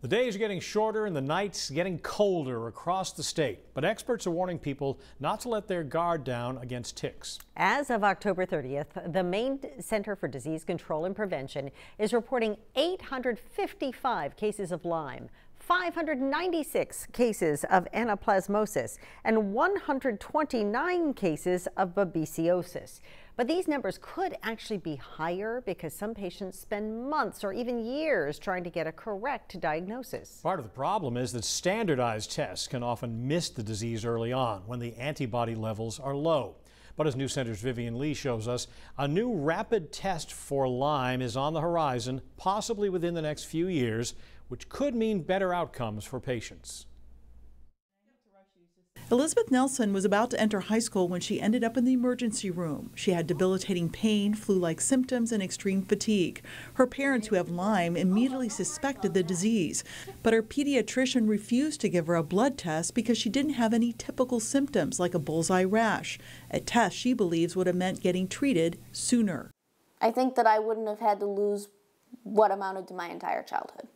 The days are getting shorter and the nights getting colder across the state, but experts are warning people not to let their guard down against ticks. As of October 30th, the Maine Center for Disease Control and Prevention is reporting 855 cases of Lyme, 596 cases of anaplasmosis, and 129 cases of babesiosis. But these numbers could actually be higher because some patients spend months or even years trying to get a correct diagnosis. Part of the problem is that standardized tests can often miss the disease early on when the antibody levels are low. But as News Center's Vivian Lee shows us, a new rapid test for Lyme is on the horizon, possibly within the next few years, which could mean better outcomes for patients. Elizabeth Nelson was about to enter high school when she ended up in the emergency room. She had debilitating pain, flu like symptoms, and extreme fatigue. Her parents, who have Lyme, immediately suspected the disease, but her pediatrician refused to give her a blood test because she didn't have any typical symptoms like a bullseye rash, a test she believes would have meant getting treated sooner. I think that I wouldn't have had to lose what amounted to my entire childhood.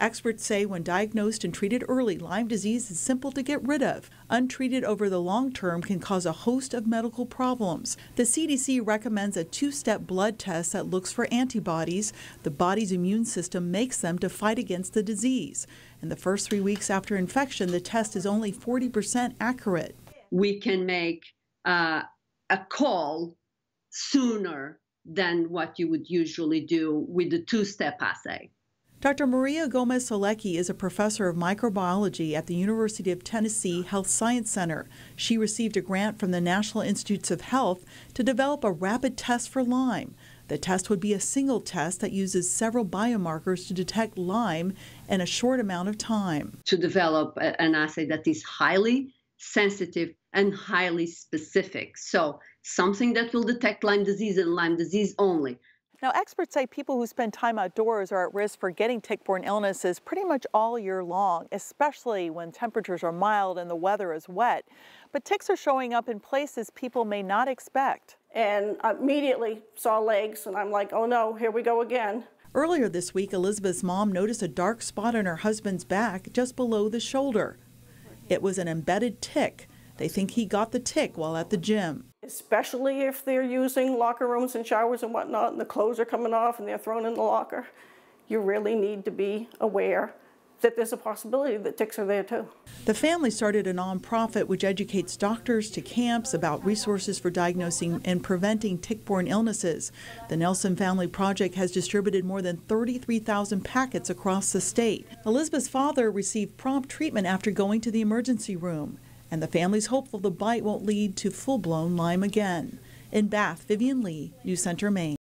Experts say when diagnosed and treated early, Lyme disease is simple to get rid of. Untreated over the long term can cause a host of medical problems. The CDC recommends a two step blood test that looks for antibodies. The body's immune system makes them to fight against the disease. In the first three weeks after infection, the test is only 40% accurate. We can make uh, a call sooner than what you would usually do with the two step assay. Dr. Maria Gomes Solecki is a professor of microbiology at the University of Tennessee Health Science Center. She received a grant from the National Institutes of Health to develop a rapid test for Lyme. The test would be a single test that uses several biomarkers to detect Lyme in a short amount of time. To develop an assay that is highly sensitive and highly specific. So, something that will detect Lyme disease and Lyme disease only. Now, experts say people who spend time outdoors are at risk for getting tick-borne illnesses pretty much all year long, especially when temperatures are mild and the weather is wet. But ticks are showing up in places people may not expect. And I immediately saw legs, and I'm like, oh no, here we go again. Earlier this week, Elizabeth's mom noticed a dark spot on her husband's back just below the shoulder. It was an embedded tick. They think he got the tick while at the gym especially if they're using locker rooms and showers and whatnot, and the clothes are coming off and they're thrown in the locker, you really need to be aware that there's a possibility that ticks are there too. The family started a nonprofit which educates doctors to camps about resources for diagnosing and preventing tick-borne illnesses. The Nelson Family Project has distributed more than 33,000 packets across the state. Elizabeth's father received prompt treatment after going to the emergency room and the family's hopeful the bite won't lead to full blown Lyme again. In Bath, Vivian Lee, News Center, Maine.